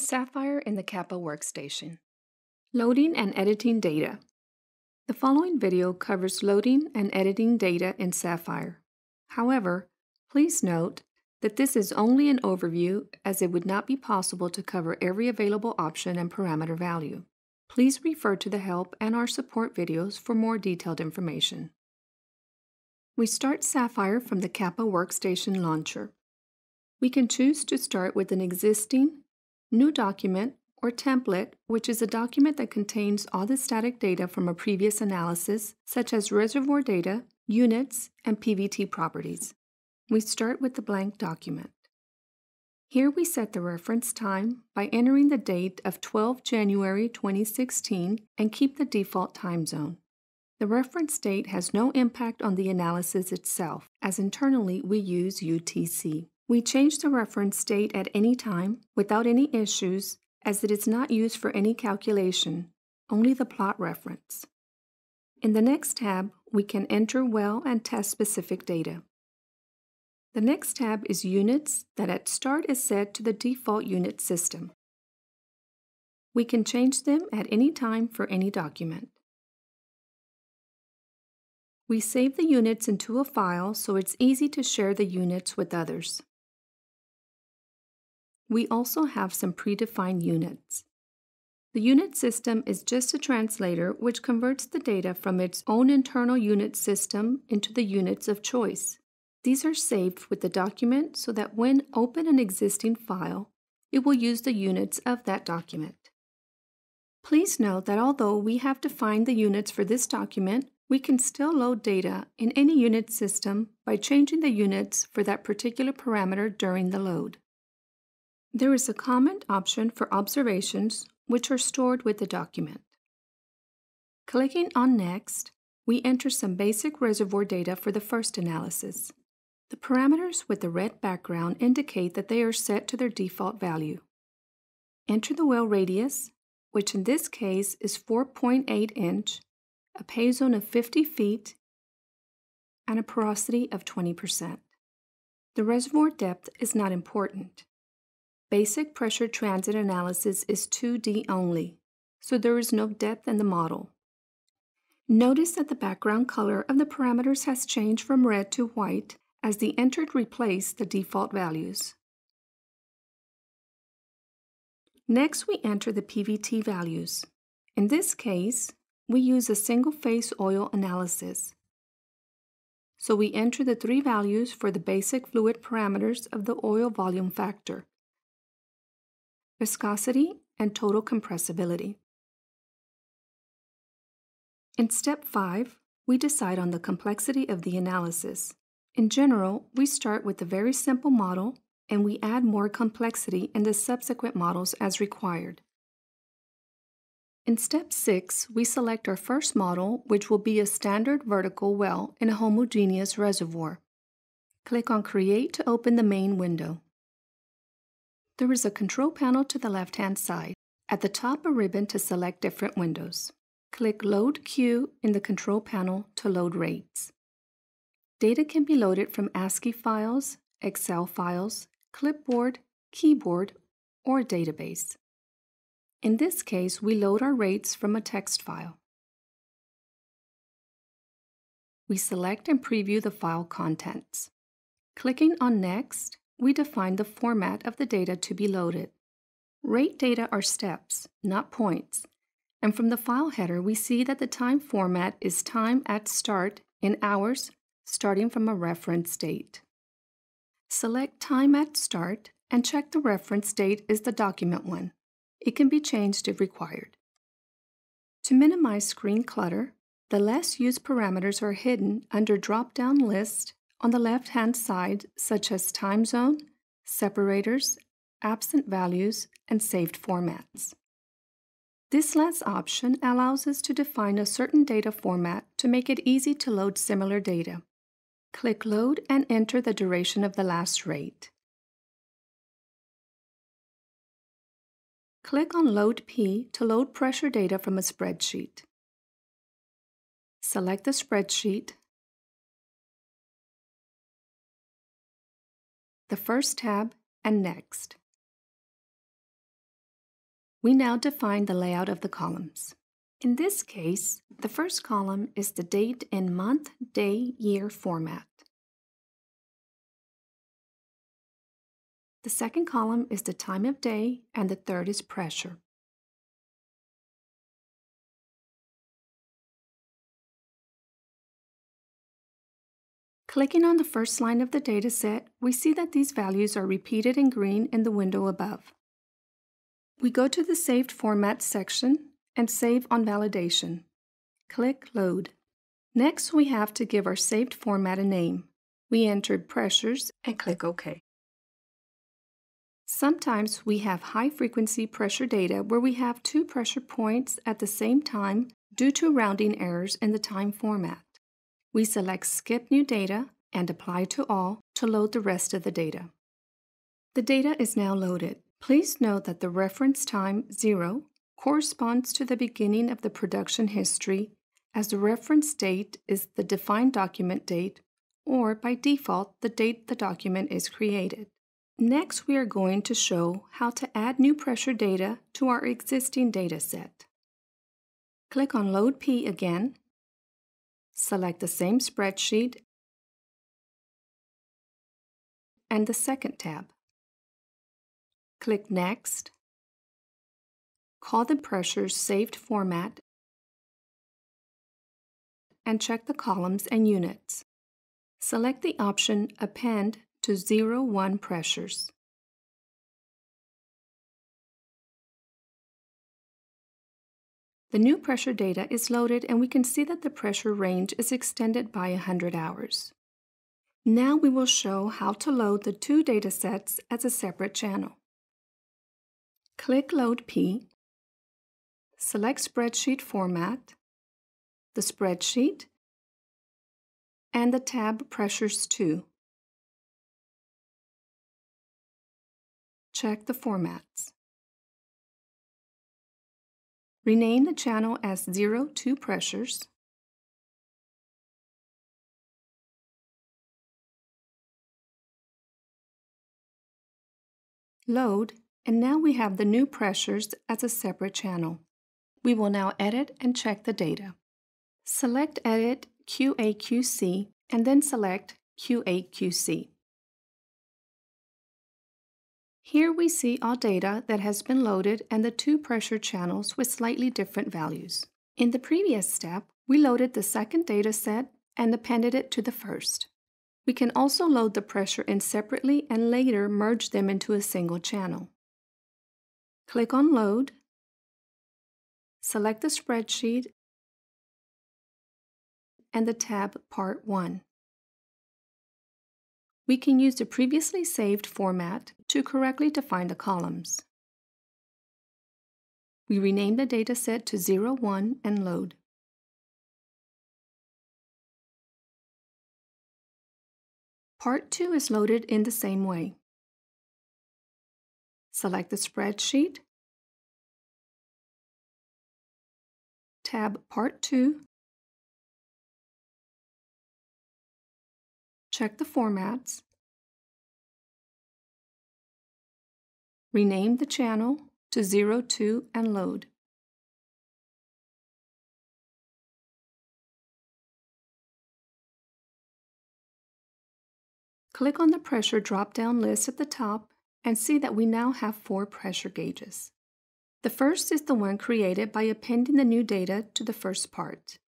Saphir in the Kappa workstation. Loading and editing data. The following video covers loading and editing data in Saphir. However, please note that this is only an overview as it would not be possible to cover every available option and parameter value. Please refer to the help and our support videos for more detailed information. We start Saphir from the Kappa Workstation Launcher. We can choose to start with an existing, new document, or template, which is a document that contains all the static data from a previous analysis, such as reservoir data, units, and PVT properties. We start with the blank document. Here we set the reference time by entering the date of 12 January 2016 and keep the default time zone. The reference date has no impact on the analysis itself, as internally we use UTC. We change the reference date at any time without any issues as it is not used for any calculation, only the plot reference. In the next tab, we can enter well and test specific data. The next tab is Units that at start is set to the default unit system. We can change them at any time for any document. We save the units into a file so it's easy to share the units with others. We also have some predefined units. The unit system is just a translator which converts the data from its own internal unit system into the units of choice. These are saved with the document so that when open an existing file, it will use the units of that document. Please note that although we have defined the units for this document, we can still load data in any unit system by changing the units for that particular parameter during the load. There is a comment option for observations which are stored with the document. Clicking on Next, we enter some basic reservoir data for the first analysis. The parameters with the red background indicate that they are set to their default value. Enter the well radius, which in this case is 4.8 inch, a pay zone of 50 feet, and a porosity of 20%. The reservoir depth is not important. Basic pressure transient analysis is 2D only, so there is no depth in the model. Notice that the background color of the parameters has changed from red to white as the entered replace the default values. Next, we enter the PVT values. In this case, we use a single-phase oil analysis. So we enter the three values for the basic fluid parameters of the oil volume factor, viscosity, and total compressibility. In step 5, we decide on the complexity of the analysis. In general, we start with a very simple model and we add more complexity in the subsequent models as required. In step 6, we select our first model, which will be a standard vertical well in a homogeneous reservoir. Click on Create to open the main window. There is a control panel to the left-hand side. At the top, a ribbon to select different windows. Click Load Q in the control panel to load rates. Data can be loaded from ASCII files, Excel files, clipboard, keyboard, or database. In this case, we load our rates from a text file. We select and preview the file contents. Clicking on Next, we define the format of the data to be loaded. Rate data are steps, not points, and from the file header we see that the time format is time at start in hours starting from a reference date. Select time at start and check the reference date is the document one. It can be changed if required. To minimize screen clutter, the less used parameters are hidden under drop-down list on the left-hand side such as time zone, separators, absent values, and saved formats. This last option allows us to define a certain data format to make it easy to load similar data. Click Load and enter the duration of the last rate. Click on Load P to load pressure data from a spreadsheet. Select the spreadsheet the first tab, and Next. we now define the layout of the columns. In this case, the first column is the date in month, day, year format. The second column is the time of day, and the third is pressure. Clicking on the first line of the dataset, we see that these values are repeated in green in the window above. We go to the Saved Format section and Save on Validation. Click Load. Next, we have to give our saved format a name. We entered pressures and click OK. Sometimes we have high-frequency pressure data where we have two pressure points at the same time due to rounding errors in the time format. We select Skip New Data and Apply to All to load the rest of the data. The data is now loaded. Please note that the reference time 0 corresponds to the beginning of the production history as the reference date is the defined document date or by default the date the document is created. Next, we are going to show how to add new pressure data to our existing data set. Click on Load P again Select the same spreadsheet and the second tab. Click Next. Call the pressure's saved format and check the columns and units. Select the option Append to 01 pressures. The new pressure data is loaded and we can see that the pressure range is extended by 100 hours. Now we will show how to load the two datasets as a separate channel. Click Load P, select Spreadsheet Format, the spreadsheet, and the tab Pressures 2. Check the formats. Rename the channel as 02 pressures. Load, and now we have the new pressures as a separate channel. We will now edit and check the data. Select Edit QAQC and then select QAQC. Here we see all data that has been loaded and the two pressure channels with slightly different values. In the previous step, we loaded the second data set and appended it to the first. We can also load the pressure in separately and later merge them into a single channel. Click on Load, select the spreadsheet and the tab Part 1 we can use the previously saved format to correctly define the columns. We rename the dataset to 01 and load. Part 2 is loaded in the same way. Select the spreadsheet, tab Part 2, Check the formats. Rename the channel to 02 and load. Click on the pressure drop-down list at the top and see that we now have four pressure gauges. The first is the one created by appending the new data to the first part.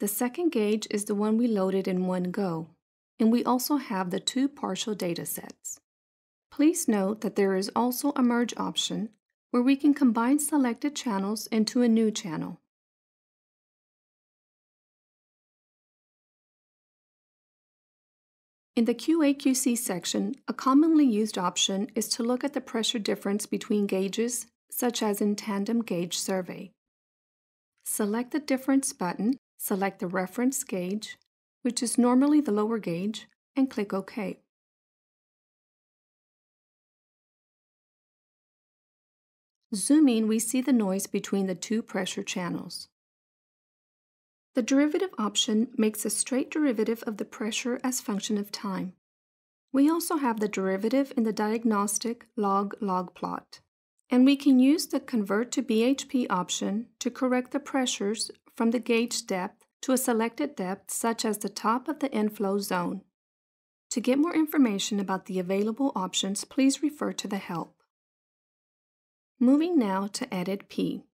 The second gauge is the one we loaded in one go and we also have the two partial data sets. Please note that there is also a merge option where we can combine selected channels into a new channel. In the QAQC section, a commonly used option is to look at the pressure difference between gauges, such as in Tandem Gauge Survey. Select the Difference button, select the reference gauge, which is normally the lower gauge, and click OK. Zooming, we see the noise between the two pressure channels. The derivative option makes a straight derivative of the pressure as function of time. We also have the derivative in the diagnostic log-log plot. and we can use the Convert to BHP option to correct the pressures from the gauge depth to a selected depth such as the top of the inflow zone. To get more information about the available options, please refer to the help. Moving now to Edit P.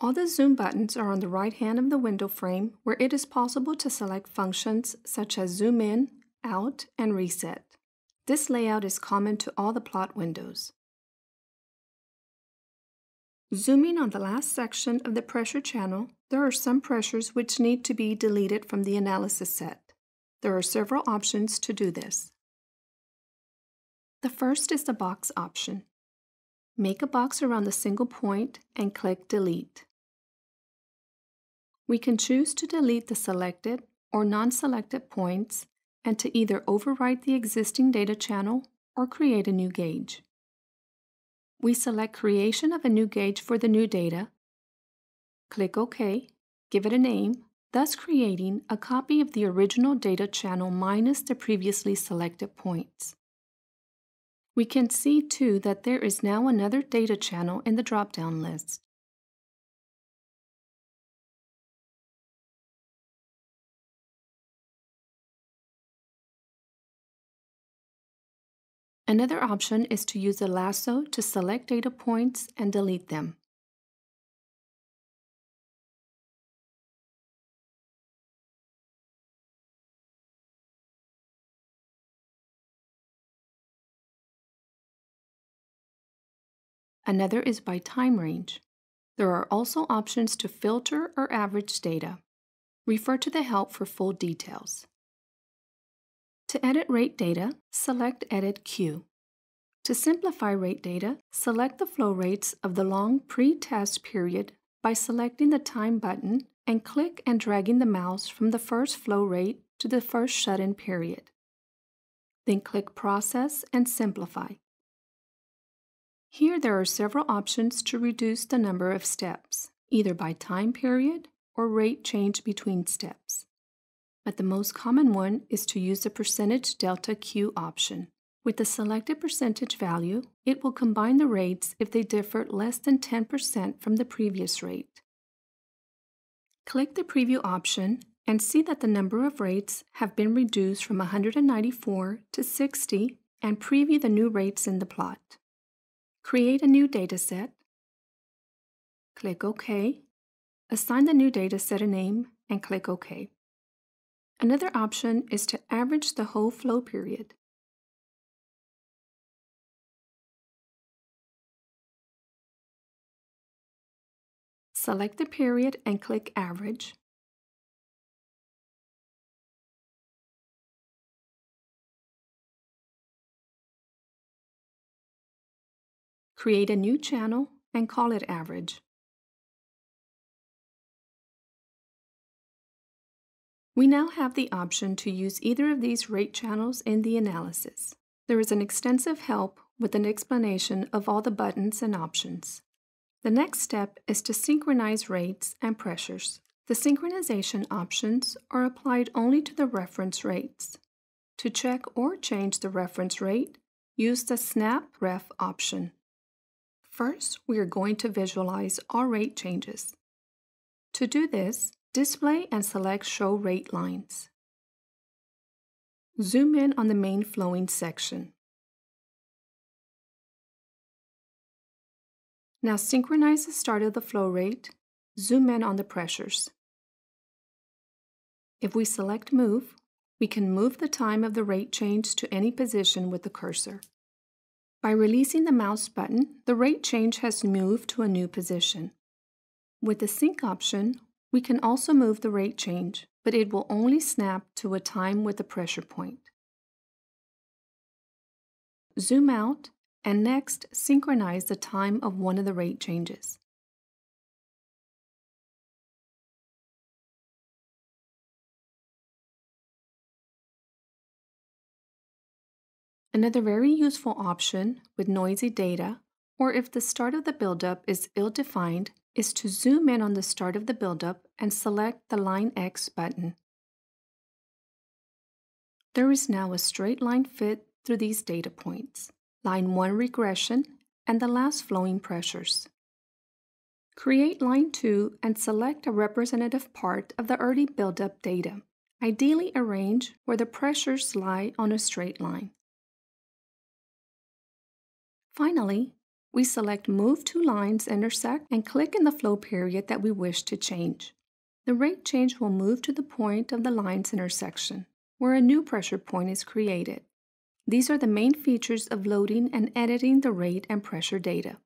All the zoom buttons are on the right hand of the window frame where it is possible to select functions such as zoom in, out, and reset. This layout is common to all the plot windows. Zooming on the last section of the pressure channel, there are some pressures which need to be deleted from the analysis set. There are several options to do this. The first is the box option. Make a box around the single point and click Delete. We can choose to delete the selected or non-selected points and to either overwrite the existing data channel or create a new gauge. We select creation of a new gauge for the new data, click OK, give it a name, thus creating a copy of the original data channel minus the previously selected points. We can see too that there is now another data channel in the drop-down list. Another option is to use a lasso to select data points and delete them. Another is by time range. There are also options to filter or average data. Refer to the help for full details. To edit rate data, select Edit Q. To simplify rate data, select the flow rates of the long pre-test period by selecting the Time button and click and dragging the mouse from the first flow rate to the first shut-in period. Then click Process and Simplify. Here there are several options to reduce the number of steps, either by time period or rate change between steps but the most common one is to use the percentage delta Q option. With the selected percentage value, it will combine the rates if they differ less than 10% from the previous rate. Click the Preview option and see that the number of rates have been reduced from 194 to 60 and preview the new rates in the plot. Create a new dataset. Click OK. Assign the new dataset a name and click OK. Another option is to average the whole flow period. Select the period and click Average. Create a new channel and call it Average. We now have the option to use either of these rate channels in the analysis. There is an extensive help with an explanation of all the buttons and options. The next step is to synchronize rates and pressures. The synchronization options are applied only to the reference rates. To check or change the reference rate, use the Snap Ref option. First, we are going to visualize all rate changes. To do this, Display and select Show Rate Lines. Zoom in on the main flowing section. Now synchronize the start of the flow rate. Zoom in on the pressures. If we select Move, we can move the time of the rate change to any position with the cursor. By releasing the mouse button, the rate change has moved to a new position. With the Sync option, we can also move the rate change, but it will only snap to a time with a pressure point. Zoom out and next synchronize the time of one of the rate changes. Another very useful option with noisy data, or if the start of the buildup is ill-defined, is to zoom in on the start of the buildup and select the Line X button. There is now a straight line fit through these data points, line 1 regression, and the last flowing pressures. Create line 2 and select a representative part of the early buildup data, ideally arrange where the pressures lie on a straight line. Finally, we select Move Two Lines Intersect and click in the flow period that we wish to change. The rate change will move to the point of the line's intersection, where a new pressure point is created. These are the main features of loading and editing the rate and pressure data.